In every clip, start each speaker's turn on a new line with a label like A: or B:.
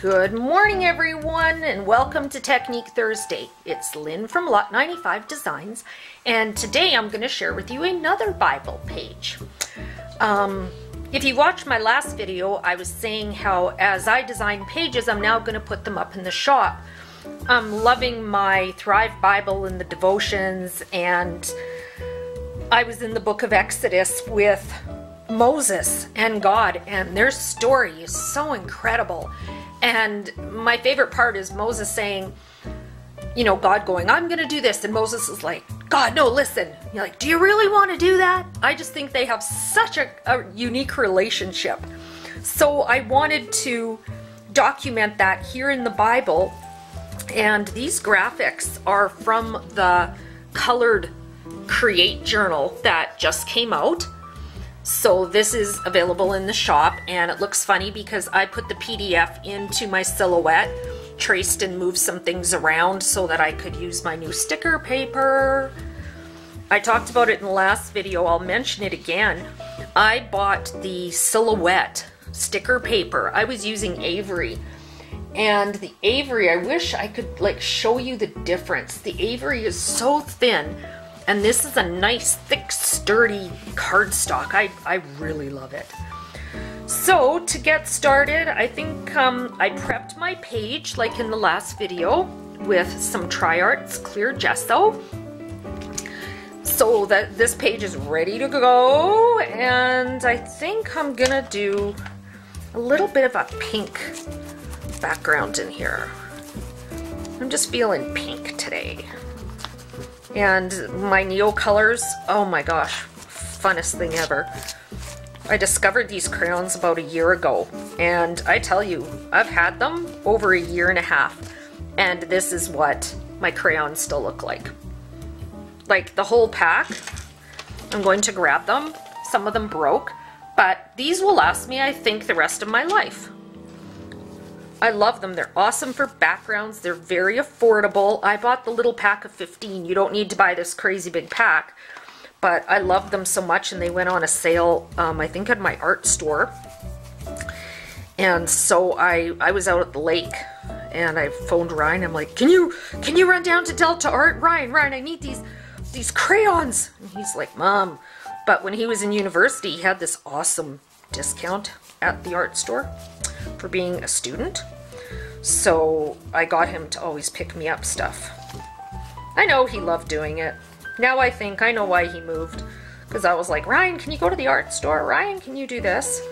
A: Good morning, everyone, and welcome to Technique Thursday. It's Lynn from Lot 95 Designs, and today I'm going to share with you another Bible page. Um, if you watched my last video, I was saying how as I design pages, I'm now going to put them up in the shop. I'm loving my Thrive Bible and the devotions, and I was in the book of Exodus with Moses and God, and their story is so incredible. And my favorite part is Moses saying, you know, God going, I'm going to do this. And Moses is like, God, no, listen. You're like, do you really want to do that? I just think they have such a, a unique relationship. So I wanted to document that here in the Bible. And these graphics are from the colored Create journal that just came out. So this is available in the shop and it looks funny because I put the PDF into my silhouette, traced and moved some things around so that I could use my new sticker paper. I talked about it in the last video, I'll mention it again. I bought the silhouette sticker paper. I was using Avery and the Avery, I wish I could like show you the difference. The Avery is so thin and this is a nice, thick, sturdy cardstock. I, I really love it. So to get started, I think um, I prepped my page like in the last video with some TriArts clear gesso so that this page is ready to go and I think I'm gonna do a little bit of a pink background in here. I'm just feeling pink today. And my Neocolors, oh my gosh, funnest thing ever. I discovered these crayons about a year ago, and I tell you, I've had them over a year and a half, and this is what my crayons still look like. Like the whole pack, I'm going to grab them. Some of them broke, but these will last me, I think, the rest of my life. I love them. They're awesome for backgrounds. They're very affordable. I bought the little pack of 15. You don't need to buy this crazy big pack. But I love them so much and they went on a sale, um, I think at my art store. And so I, I was out at the lake and I phoned Ryan. I'm like, can you can you run down to Delta Art? Ryan, Ryan, I need these these crayons. And he's like, Mom. But when he was in university, he had this awesome discount at the art store for being a student. So I got him to always pick me up stuff. I know he loved doing it. Now I think I know why he moved. Because I was like, Ryan, can you go to the art store? Ryan, can you do this?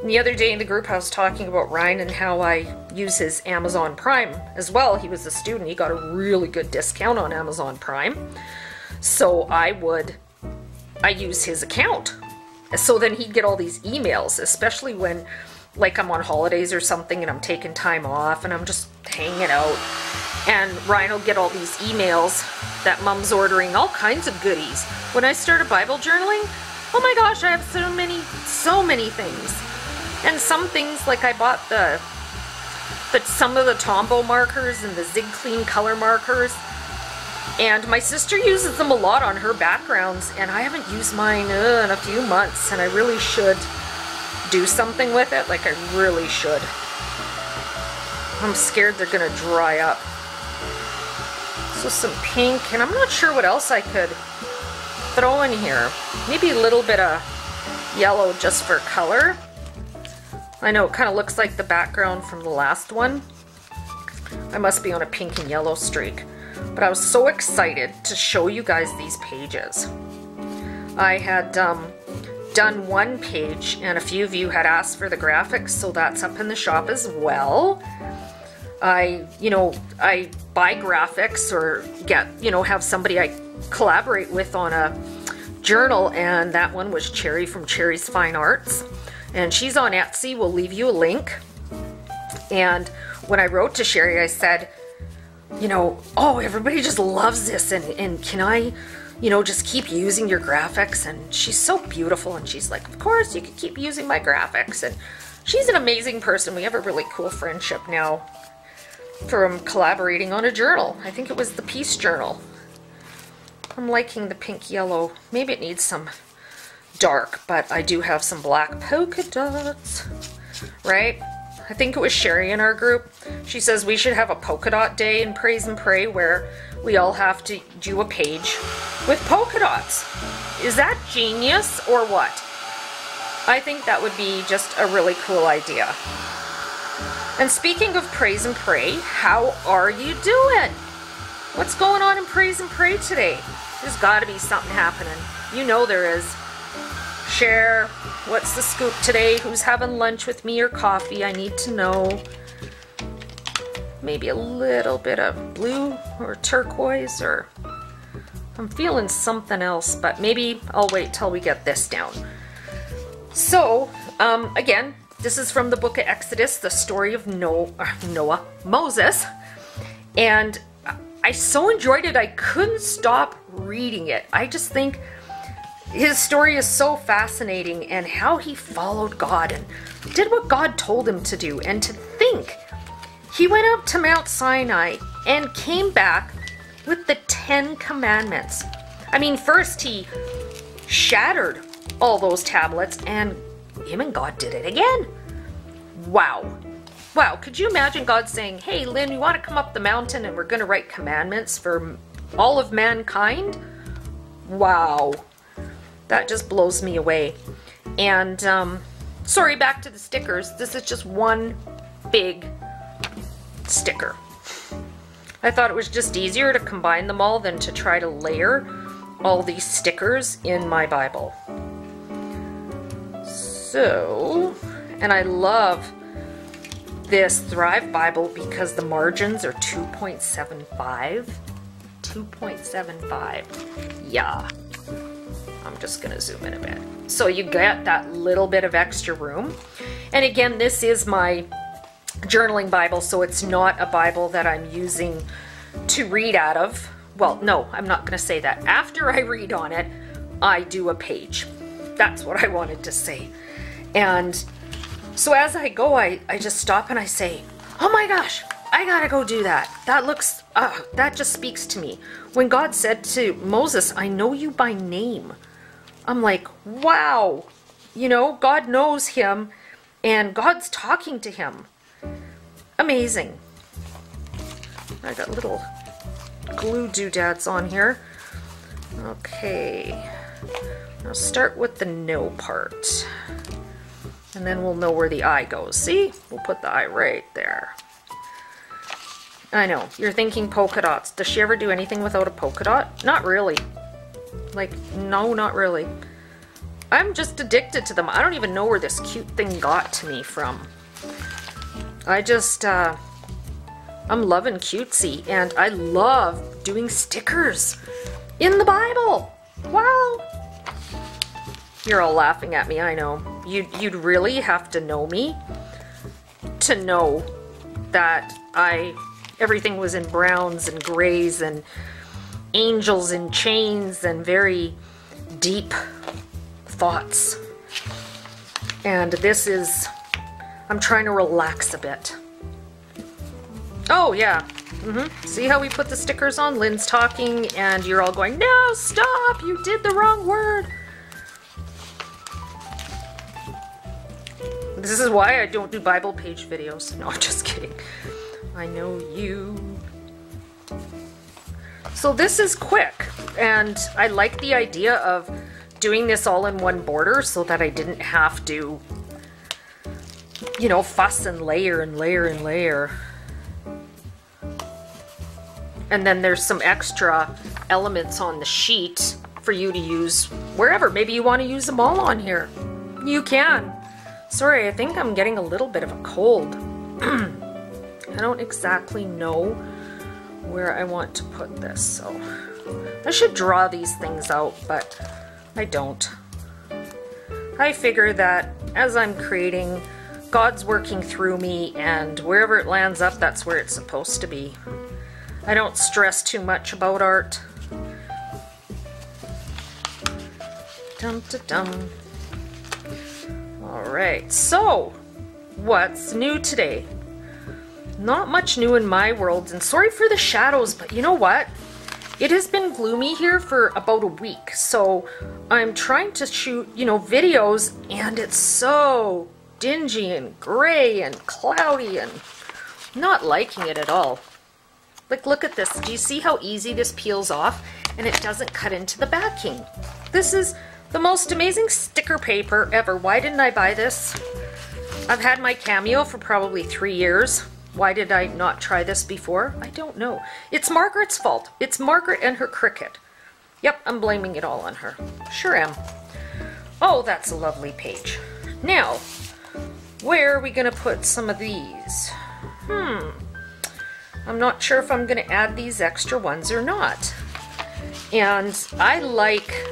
A: And the other day in the group, I was talking about Ryan and how I use his Amazon Prime as well. He was a student. He got a really good discount on Amazon Prime. So I would, I use his account. So then he'd get all these emails, especially when like I'm on holidays or something and I'm taking time off and I'm just hanging out. And Ryan will get all these emails that mom's ordering all kinds of goodies. When I started Bible journaling, oh my gosh, I have so many, so many things. And some things, like I bought the, but some of the Tombow markers and the Zig Clean color markers. And my sister uses them a lot on her backgrounds, and I haven't used mine uh, in a few months, and I really should do something with it. Like I really should. I'm scared they're gonna dry up. So some pink, and I'm not sure what else I could throw in here. Maybe a little bit of yellow just for color. I know it kind of looks like the background from the last one. I must be on a pink and yellow streak. But I was so excited to show you guys these pages. I had um, done one page and a few of you had asked for the graphics so that's up in the shop as well. I, you know, I buy graphics or get, you know, have somebody I collaborate with on a journal and that one was Cherie from Cherie's Fine Arts and she's on Etsy. We'll leave you a link. And when I wrote to Cherie, I said, you know, oh, everybody just loves this and, and can I you know, just keep using your graphics. And she's so beautiful. And she's like, of course, you can keep using my graphics. And she's an amazing person. We have a really cool friendship now from collaborating on a journal. I think it was the Peace Journal. I'm liking the pink yellow. Maybe it needs some dark, but I do have some black polka dots, right? I think it was Sherry in our group. She says we should have a polka dot day in Praise and Pray where we all have to do a page with polka dots. Is that genius or what? I think that would be just a really cool idea. And speaking of Praise and Pray, how are you doing? What's going on in Praise and Pray today? There's got to be something happening. You know there is. Share what's the scoop today? Who's having lunch with me or coffee? I need to know. Maybe a little bit of blue or turquoise or I'm feeling something else, but maybe I'll wait till we get this down. So, um, again, this is from the book of Exodus, the story of Noah, Noah Moses. And I so enjoyed it, I couldn't stop reading it. I just think his story is so fascinating and how he followed God and did what God told him to do. And to think he went up to Mount Sinai and came back with the Ten Commandments. I mean, first he shattered all those tablets and him and God did it again. Wow. Wow, could you imagine God saying, Hey, Lynn, you want to come up the mountain and we're going to write commandments for all of mankind? Wow. That just blows me away. And, um, sorry, back to the stickers. This is just one big sticker. I thought it was just easier to combine them all than to try to layer all these stickers in my Bible. So, and I love this Thrive Bible because the margins are 2.75. 2.75. Yeah. I'm just going to zoom in a bit. So you get that little bit of extra room. And again, this is my journaling Bible, so it's not a Bible that I'm using to read out of. Well, no, I'm not going to say that. After I read on it, I do a page. That's what I wanted to say. And so as I go, I, I just stop and I say, oh my gosh, I gotta go do that. That looks, uh, that just speaks to me. When God said to Moses, I know you by name. I'm like, wow. You know, God knows him and God's talking to him. Amazing. I got little glue doodads on here. Okay. I'll start with the no part. And then we'll know where the eye goes. See? We'll put the eye right there. I know, you're thinking polka dots. Does she ever do anything without a polka dot? Not really. Like, no, not really. I'm just addicted to them. I don't even know where this cute thing got to me from. I just, uh, I'm loving cutesy, and I love doing stickers in the Bible. Wow. You're all laughing at me, I know. You'd, you'd really have to know me to know that I everything was in browns and grays and angels in chains and very deep thoughts. And this is, I'm trying to relax a bit. Oh, yeah. Mm -hmm. See how we put the stickers on? Lynn's talking and you're all going, no, stop, you did the wrong word. This is why I don't do Bible page videos. No, I'm just kidding. I know you. So this is quick, and I like the idea of doing this all in one border so that I didn't have to, you know, fuss and layer and layer and layer. And then there's some extra elements on the sheet for you to use wherever. Maybe you want to use them all on here. You can. Sorry, I think I'm getting a little bit of a cold. I don't exactly know where I want to put this, so I should draw these things out, but I don't. I figure that as I'm creating, God's working through me, and wherever it lands up, that's where it's supposed to be. I don't stress too much about art. Dum da dum. Alright, so what's new today? Not much new in my world, and sorry for the shadows, but you know what? It has been gloomy here for about a week, so I'm trying to shoot, you know, videos, and it's so dingy and gray and cloudy and not liking it at all. Like, look at this. Do you see how easy this peels off? And it doesn't cut into the backing. This is the most amazing sticker paper ever. Why didn't I buy this? I've had my Cameo for probably three years. Why did I not try this before? I don't know. It's Margaret's fault. It's Margaret and her Cricut. Yep, I'm blaming it all on her. Sure am. Oh, that's a lovely page. Now, where are we going to put some of these? Hmm. I'm not sure if I'm going to add these extra ones or not. And I like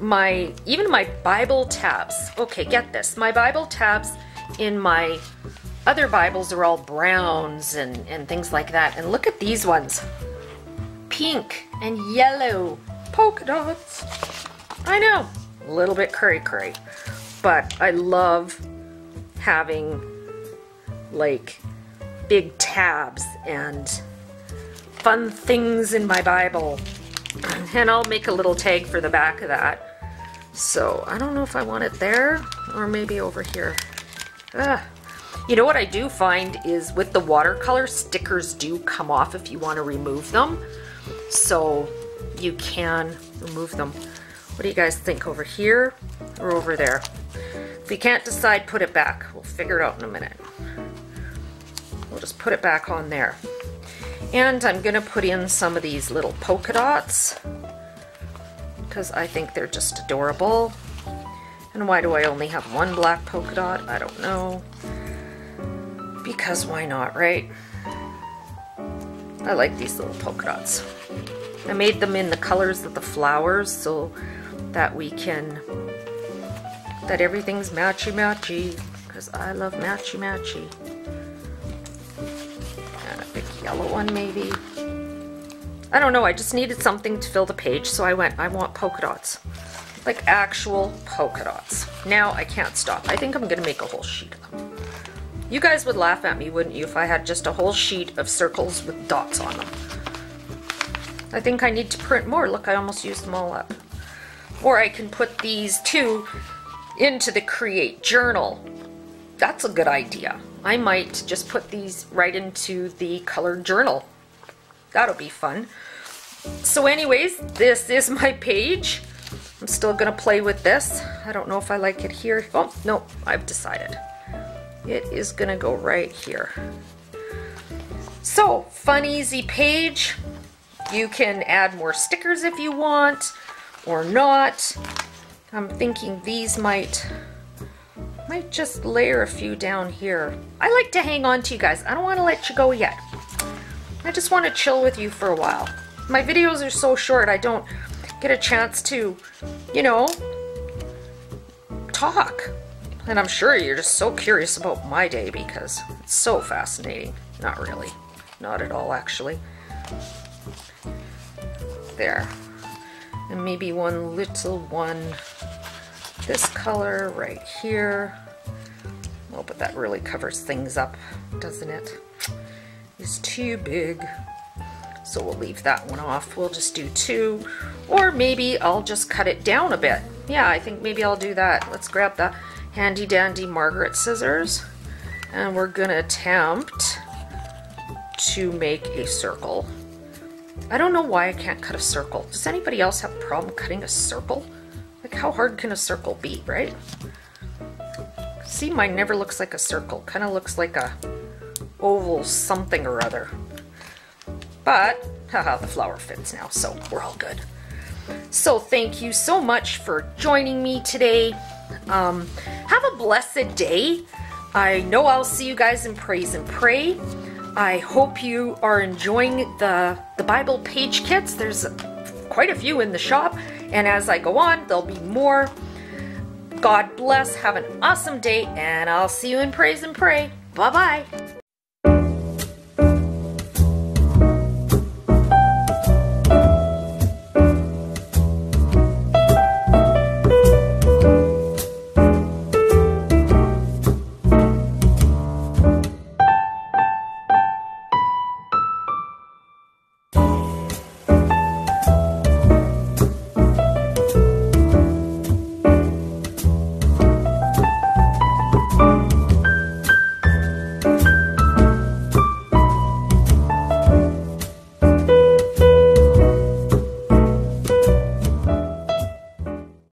A: my, even my Bible tabs. Okay, get this. My Bible tabs in my other Bibles are all browns and, and things like that. And look at these ones. Pink and yellow polka dots. I know, a little bit curry curry, but I love having like big tabs and fun things in my Bible. And I'll make a little tag for the back of that. So I don't know if I want it there or maybe over here. Ah. You know what I do find is with the watercolor, stickers do come off if you want to remove them. So you can remove them. What do you guys think over here or over there? If you can't decide, put it back. We'll figure it out in a minute. We'll just put it back on there. And I'm going to put in some of these little polka dots because I think they're just adorable. And why do I only have one black polka dot? I don't know. Because why not, right? I like these little polka dots. I made them in the colors of the flowers so that we can, that everything's matchy-matchy because I love matchy-matchy. And a big yellow one maybe. I don't know, I just needed something to fill the page so I went, I want polka dots. Like actual polka dots. Now I can't stop. I think I'm going to make a whole sheet. You guys would laugh at me, wouldn't you, if I had just a whole sheet of circles with dots on them. I think I need to print more. Look, I almost used them all up. Or I can put these two into the Create Journal. That's a good idea. I might just put these right into the colored journal. That'll be fun. So anyways, this is my page. I'm still gonna play with this. I don't know if I like it here. Oh, no, I've decided. It is gonna go right here. So, fun, easy page. You can add more stickers if you want or not. I'm thinking these might might just layer a few down here. I like to hang on to you guys. I don't want to let you go yet. I just want to chill with you for a while. My videos are so short I don't get a chance to, you know, talk. And I'm sure you're just so curious about my day because it's so fascinating. Not really. Not at all, actually. There. And maybe one little one this color right here. Oh, but that really covers things up, doesn't it? It's too big. So we'll leave that one off. We'll just do two. Or maybe I'll just cut it down a bit. Yeah, I think maybe I'll do that. Let's grab the handy dandy Margaret scissors. And we're gonna attempt to make a circle. I don't know why I can't cut a circle. Does anybody else have a problem cutting a circle? Like how hard can a circle be, right? See, mine never looks like a circle. Kind of looks like a oval something or other. But, haha, the flower fits now, so we're all good. So thank you so much for joining me today. Um, have a blessed day. I know I'll see you guys in Praise and Pray. I hope you are enjoying the, the Bible page kits. There's quite a few in the shop, and as I go on, there'll be more. God bless, have an awesome day, and I'll see you in Praise and Pray. Bye-bye.